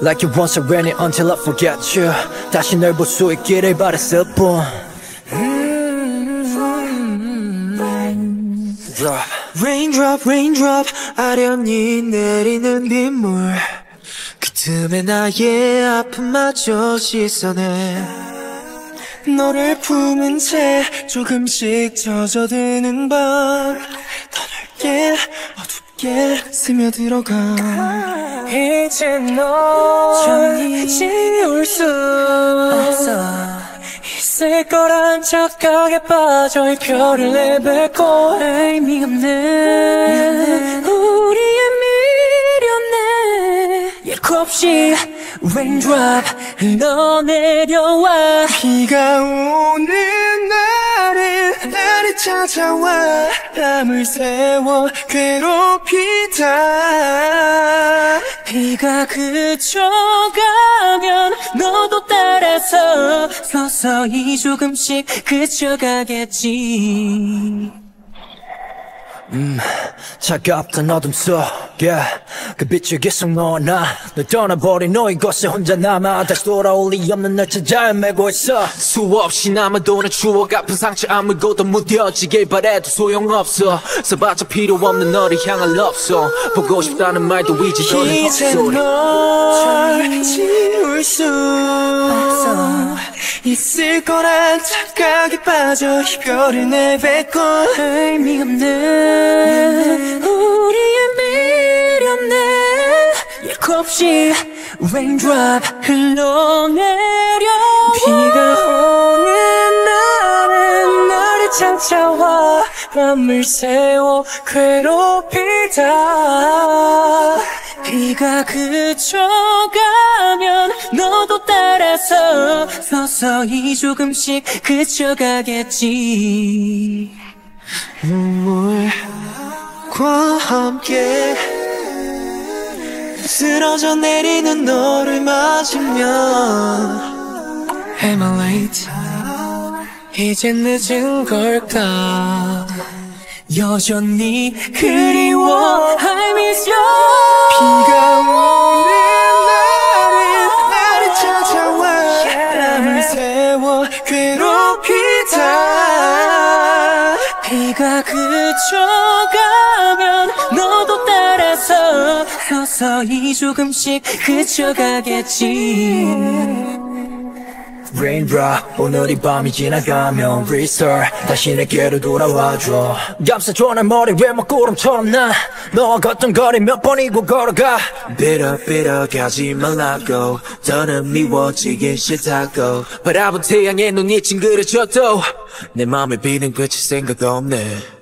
Like you once already until I forget you 다시 널 볼 수 있기를 바랬을 뿐 Drop. Raindrop raindrop 아련히 내리는 빗물 그 틈에 나의 아픔마저 씻어내 너를 품은 채 조금씩 젖어드는 밤더 넓게 어둡게 스며들어가. 이제 널 지울 수 없어. 있을 거란 착각에 빠져 이 별을 내뱉고 의미 없는 우리의 미련에 예고 없이 raindrop 흘러내려와. 비가 오는 찾아와 밤을 새워 괴롭히다. 비가 그쳐가면 너도 따라서 서서히 조금씩 그쳐가겠지. 차갑던 어둠 속에 그 빛을 계속 넣어놔 널 떠나버린 너의 곳에 혼자 남아 다시 돌아올 리 없는 널 찾아 헤매고 있어. 수없이 남아도는 추억 아픈 상처 아무것도 무뎌지길 바래도 소용없어. 써봤자 필요 없는 너를 향한 love song 보고 싶다는 말도 이제 너는 이제 헛소리. 널 지울 수 없어. 있을 거란 착각에 빠져 이별을 내뱉고. 의미 없는 예고 없이 raindrop 흘러내려. 비가 오는 날은 나를 찾아와 밤을 새워 괴롭히다. 비가 그쳐가면 너도 따라서 서서히 조금씩 그쳐가겠지. 눈물과 함께 쓰러져 내리는 너를 맞으면 Am I late? 이제 늦은 걸까? 여전히 그리워 I miss you. 비가 오는 날은 나를 찾아와. 밤을 새워 괴롭히다 비가 따라 서 서서히 조금씩 그쳐가겠지. Raindrop 오늘 이 밤이 지나가면 Restart 다시 내게로 돌아와줘. 감싸줘 날 머리 왜 먹구름처럼 나? 너와 걷던 거리 몇 번이고 걸어가? 비려 가지 말라고. 더는 미워지긴 싫다고. 바라본 태양에 눈이 찡그려져도 내 맘에 비는 그칠 생각 없네